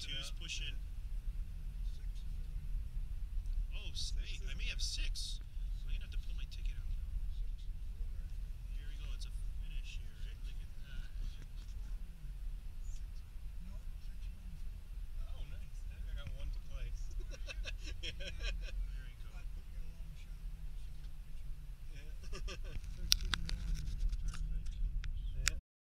two's pushing. Six. Oh, snake. I may have six.